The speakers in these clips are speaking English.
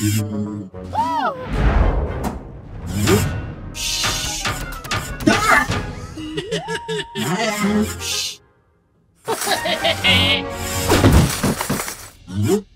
Woo!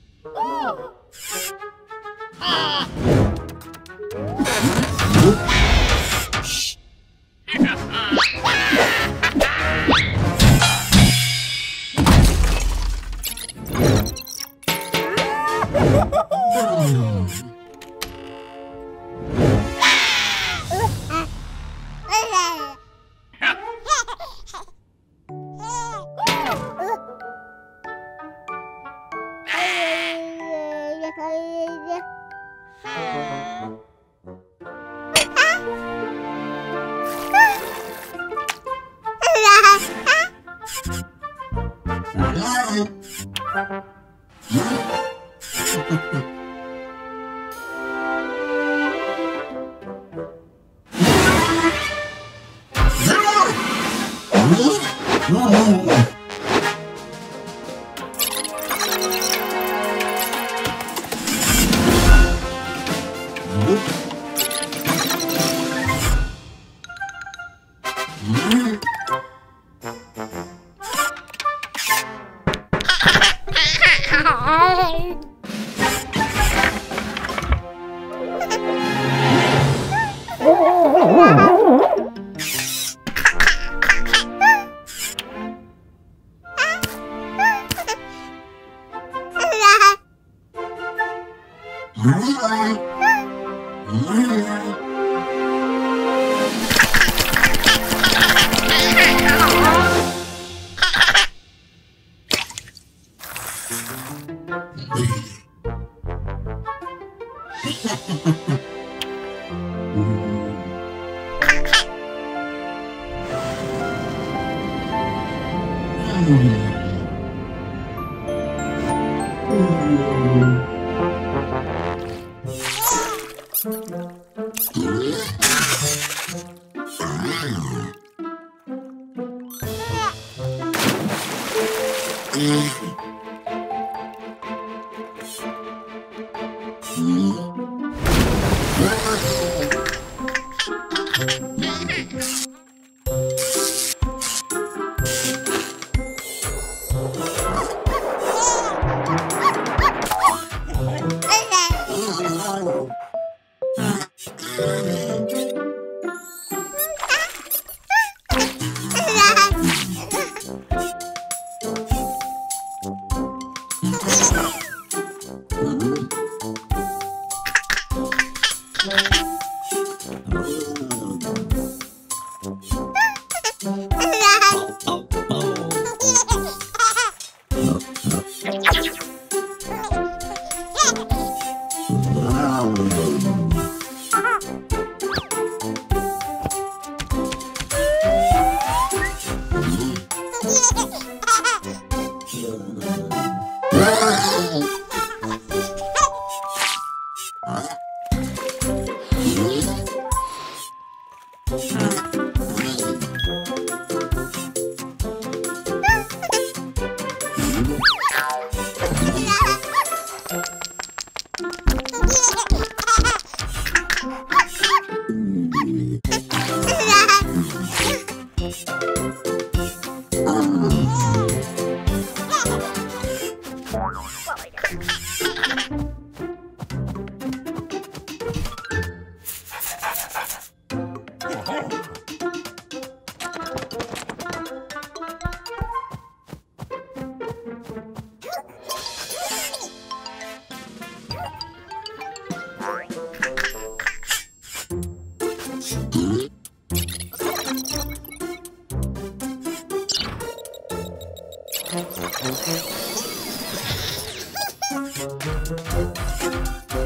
Yeah.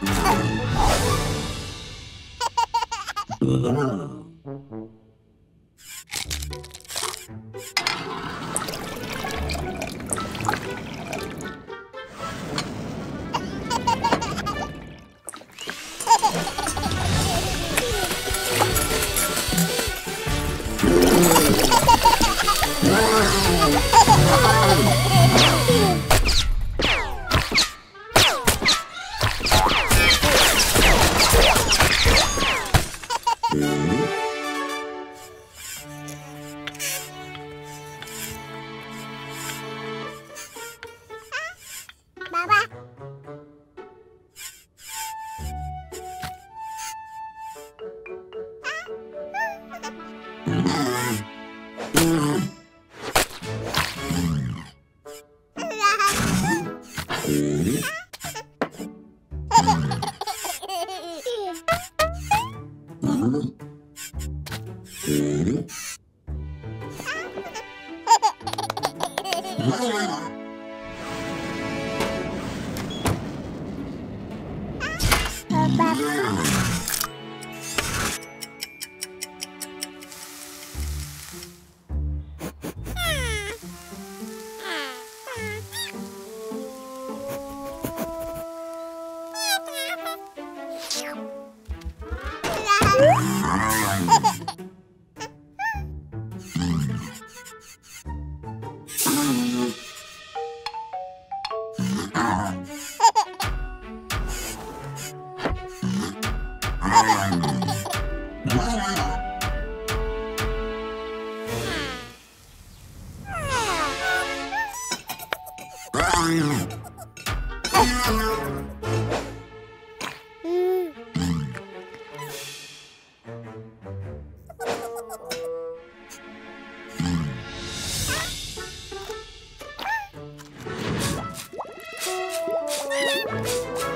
Oh. Mm-hmm.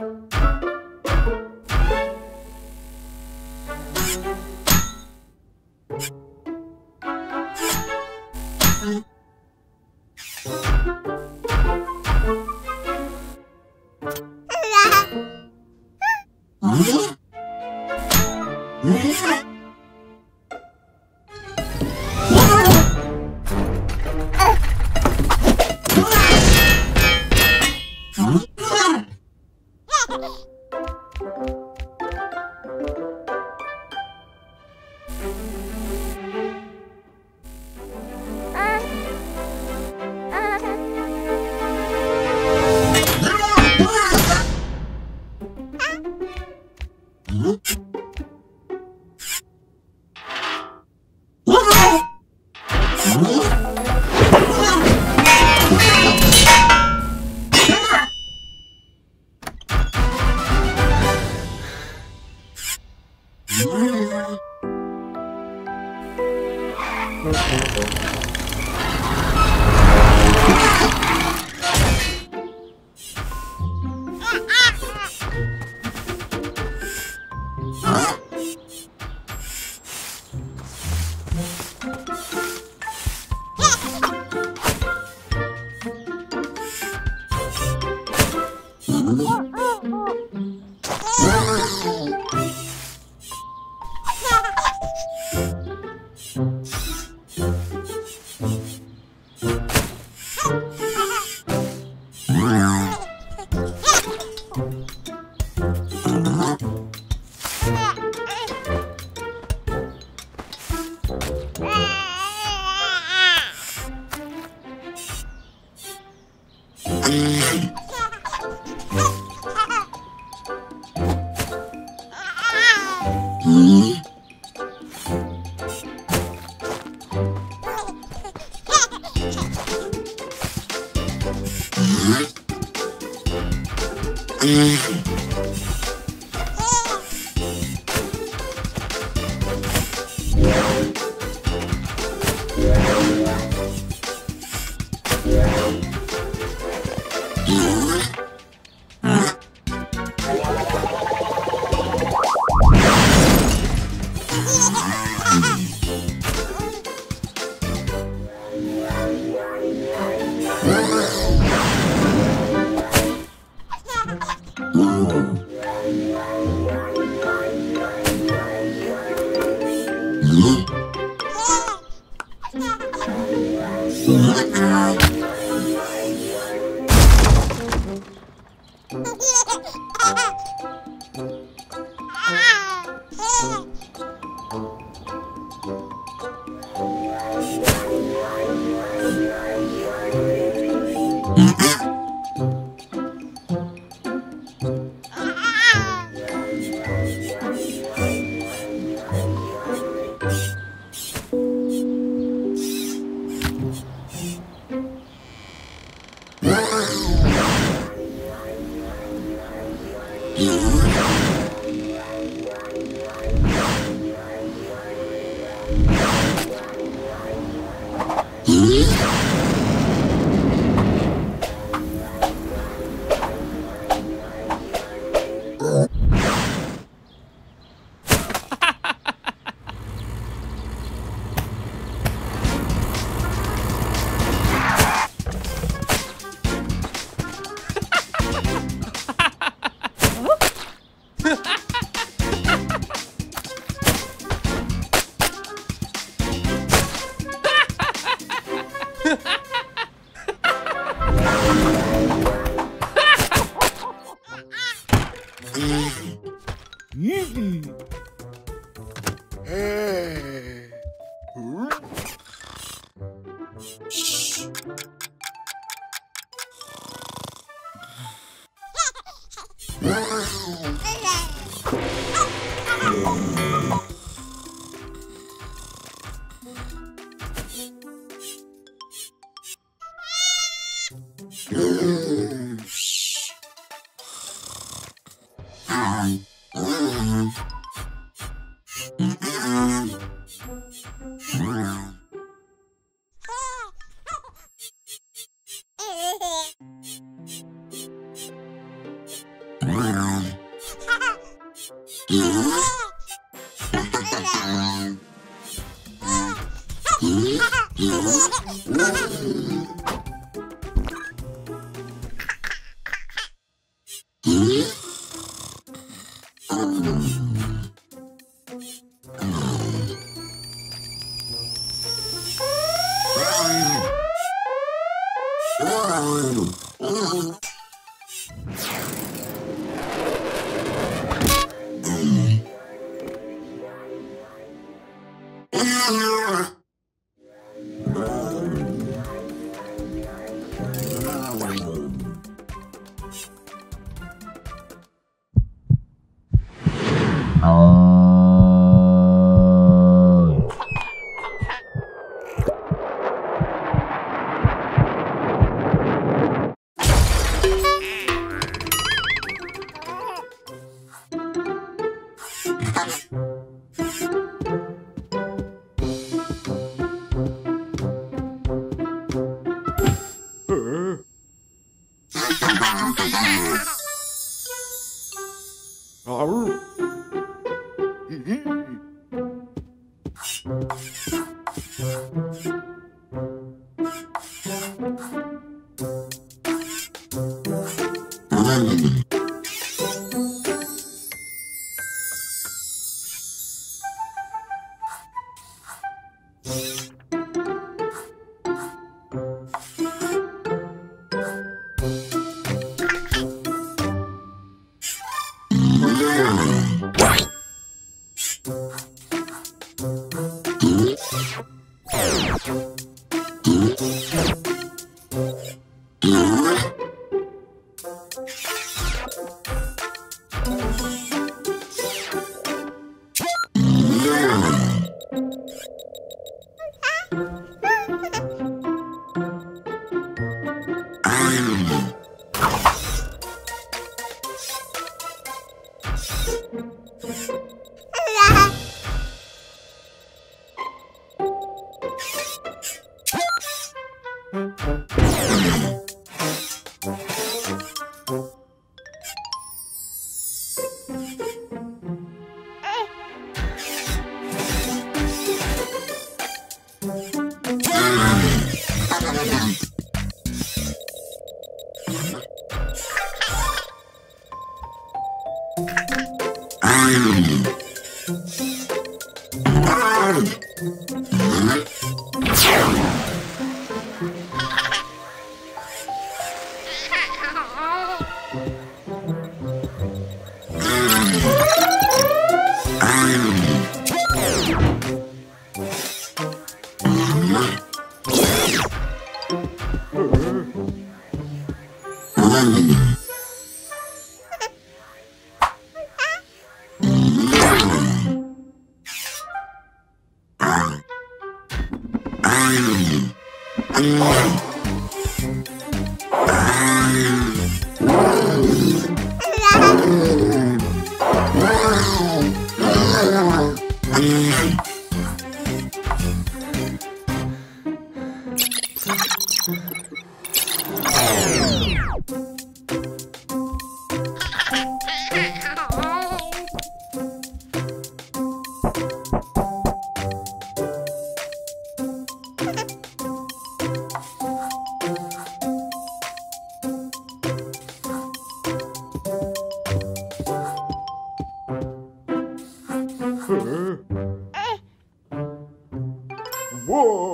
Mm-hmm. Mm. Oh. Whoa!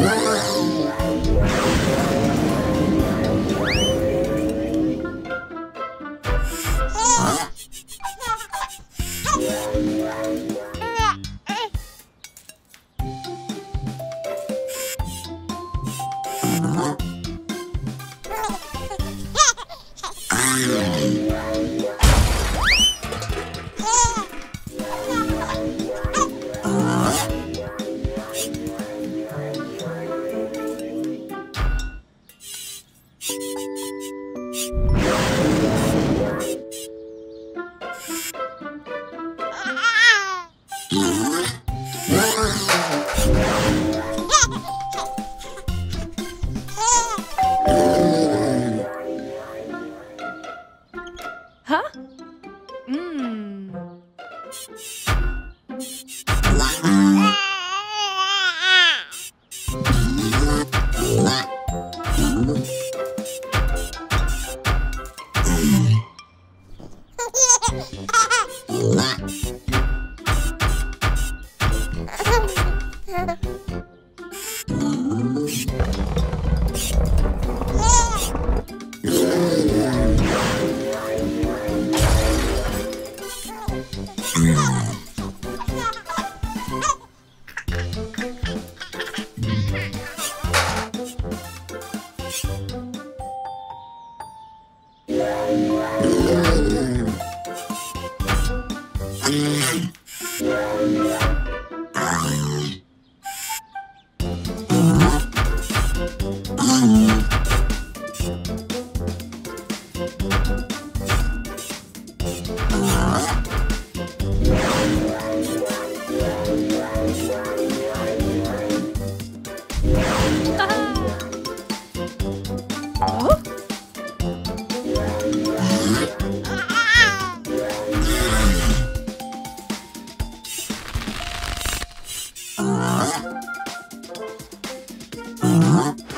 Oh, my God. Europe.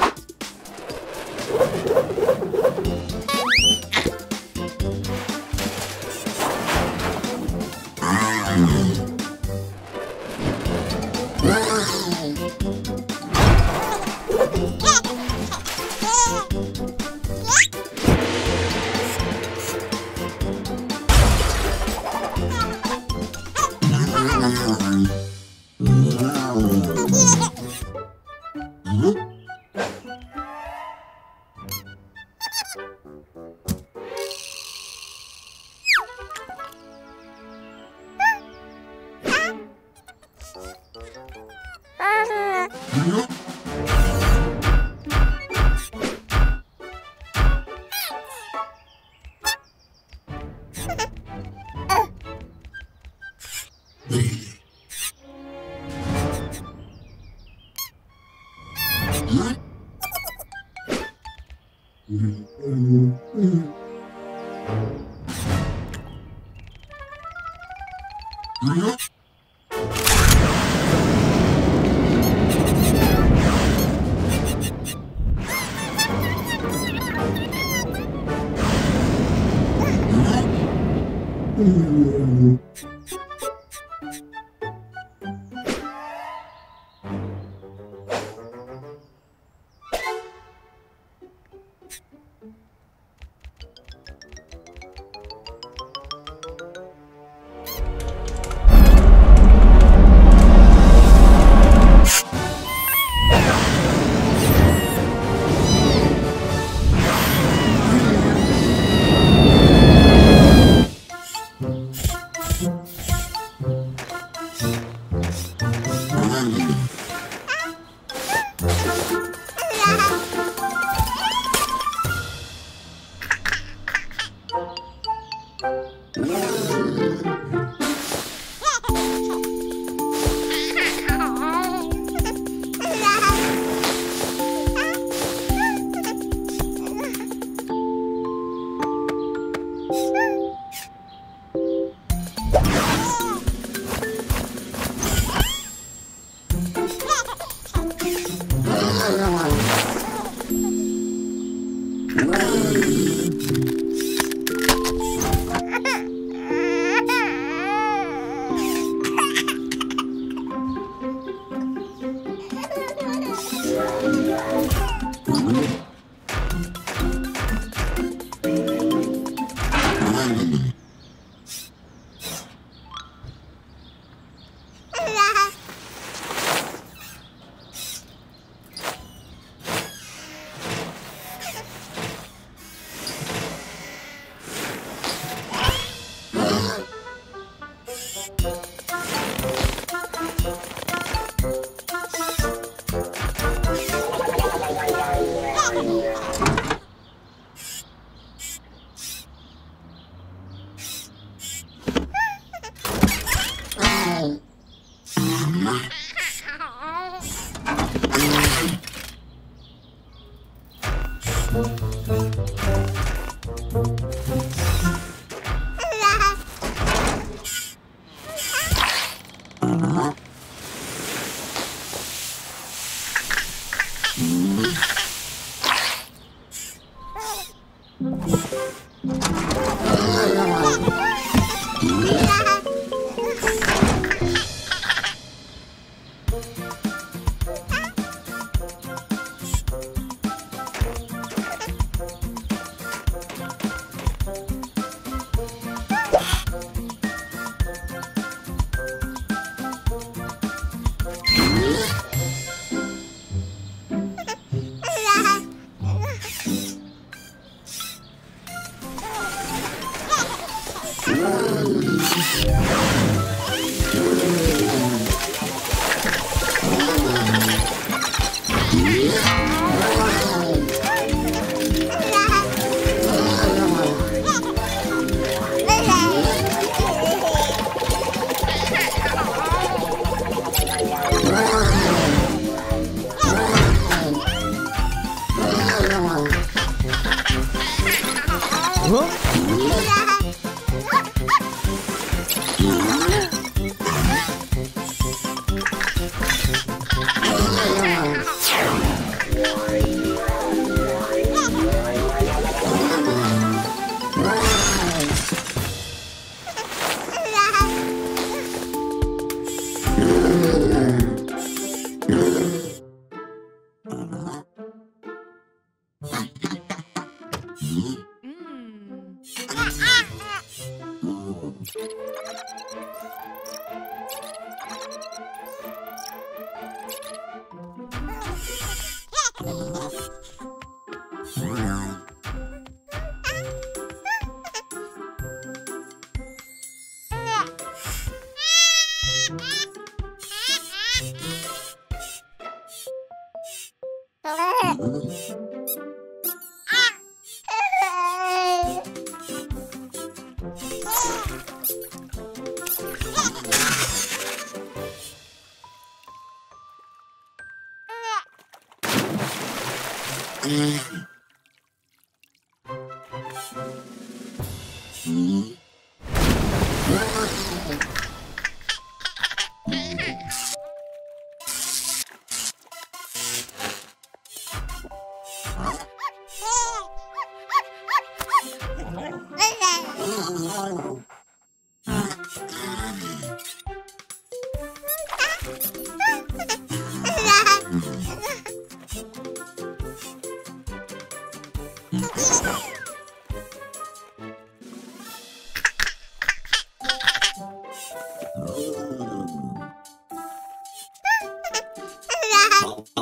Bye.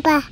爸，